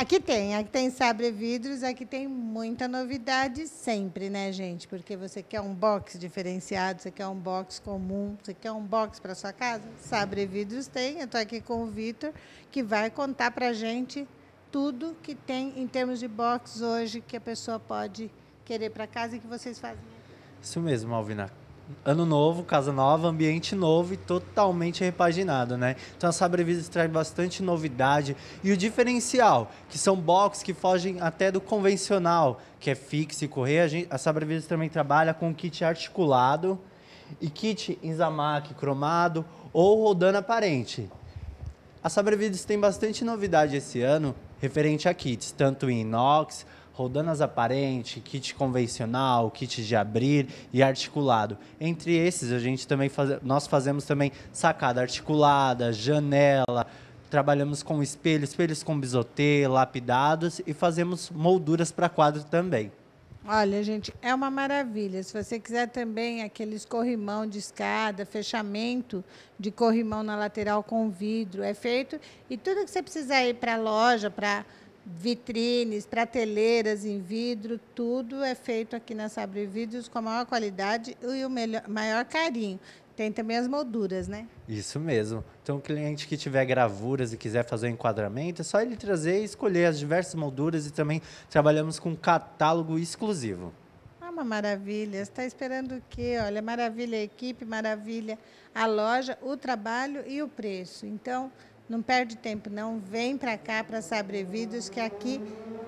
Aqui tem, aqui tem Sabre Vidros, aqui tem muita novidade sempre, né, gente? Porque você quer um box diferenciado, você quer um box comum, você quer um box para sua casa? Sabre Vidros tem. Eu estou aqui com o Vitor, que vai contar para gente tudo que tem em termos de box hoje que a pessoa pode querer para casa e que vocês fazem. Isso mesmo, Alvina ano novo, casa nova, ambiente novo e totalmente repaginado, né? Então a Sabre Visits traz bastante novidade e o diferencial, que são boxes que fogem até do convencional, que é fixo e correr. A, gente, a também trabalha com kit articulado e kit Inzamac cromado ou rodando aparente. A Sabre tem bastante novidade esse ano referente a kits, tanto em inox, rodanas aparente, kit convencional, kit de abrir e articulado. Entre esses, a gente também faz, nós fazemos também sacada articulada, janela, trabalhamos com espelho, espelhos com bisotê, lapidados e fazemos molduras para quadro também. Olha, gente, é uma maravilha. Se você quiser também aqueles corrimão de escada, fechamento de corrimão na lateral com vidro, é feito. E tudo que você precisar ir para a loja, para vitrines, prateleiras em vidro, tudo é feito aqui na Sabre Vidros com a maior qualidade e o melhor, maior carinho. Tem também as molduras, né? Isso mesmo. Então, o cliente que tiver gravuras e quiser fazer o um enquadramento, é só ele trazer e escolher as diversas molduras e também trabalhamos com catálogo exclusivo. Ah, uma maravilha. Você está esperando o quê? Olha, maravilha a equipe, maravilha a loja, o trabalho e o preço. Então, não perde tempo, não. Vem para cá, para Sabre Vidros, que aqui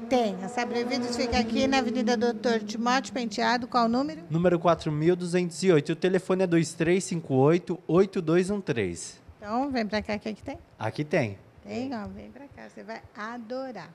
tem. A Sabre Vidros fica aqui na Avenida Doutor Timóteo Penteado. Qual o número? Número 4208. O telefone é 2358-8213. Então, vem para cá que aqui tem. Aqui tem. Tem, ó. Vem para cá. Você vai adorar.